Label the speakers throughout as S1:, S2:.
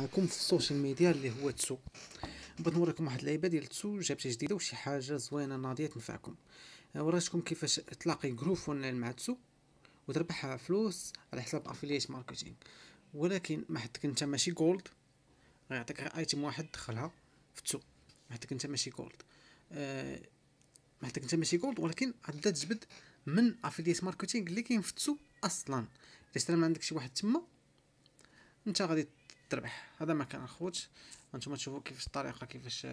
S1: معكم في ال social media اللي هو تسو. بغيت نوريكم واحد اللعيبة ديال تسو جابتها جديدة وشي حاجة زوينة ناضية تنفعكم. وريتكم كيفاش تلاقي group online مع تسو. وتربح فلوس على حساب affiliate marketing ولكن ما حدك انت ماشي gold غيعطيك غير item واحد دخلها في تسو. ما حدك انت ماشي gold أه ما حدك انت ماشي gold ولكن غادا تجبد من affiliate marketing اللي كاين في تسو أصلا. إذا اشترى عندك شي واحد تما انت غادي تربح. هذا ما كان اخوت هانتوما تشوفوا كيفاش الطريقة كيفاش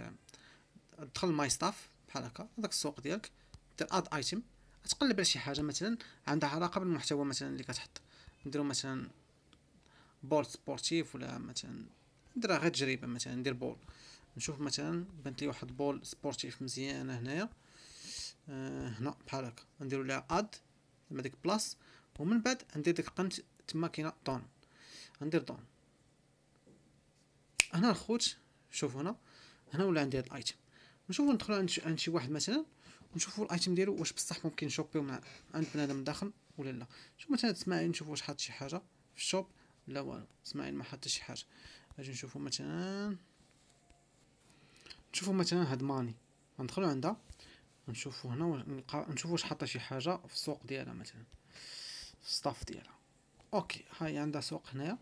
S1: تدخل my stuff بحال هكا هذاك السوق ديالك دير add item تقلب على شي حاجة مثلا عندها علاقة بالمحتوى مثلا اللي كتحط. نديرو مثلا pull sportif ولا مثلا نديرها غير تجربه مثلا ندير pull نشوف مثلا بانت لي واحد pull sportif مزيانه هنايا. أه هنا بحال هكا. نديرو لها اد زعما ديك بلاص ومن بعد ندير ديك القنت تما كاينة دون. ندير دون. هنا الخوت شوفوا هنا هنا ولا عندي هاد الايتم. نشوفوا ندخلوا عند شي, واحد مثلا نشوفوا الايتم ديالو واش بصح ممكن نشوبيو من عند بنادم داخل ولا لا. شوف مثلا اسماعيل نشوفوا واش حاط شي حاجة في الشوب. لا والو اسماعيل ما حط شي حاجة. أجي نشوفوا مثلا نشوفوا مثلا هاد ماني. ندخلوا عندها نشوفوا هنا نلقى نشوفوا واش حاطة شي حاجة في السوق ديالها مثلا في ال stuff ديالها. okay هاي عندها سوق هنايا.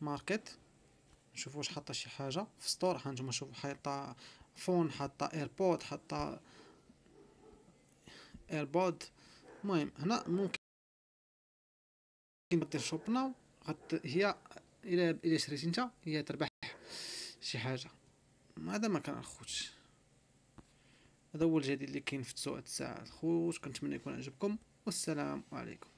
S1: market. نشوفوا واش حاطه شي حاجة. في store نتوما شوفوا حاطه phone حاطه airpod حاطه airpod المهم هنا ممكن دير shop now هي إلى إلى شريتي أنت هي تربح شي حاجة. هذا ما كان الخوت. هذا هو الجديد اللي كاين في تسوق الساعة. الخوت كنتمنى يكون عجبكم. والسلام عليكم.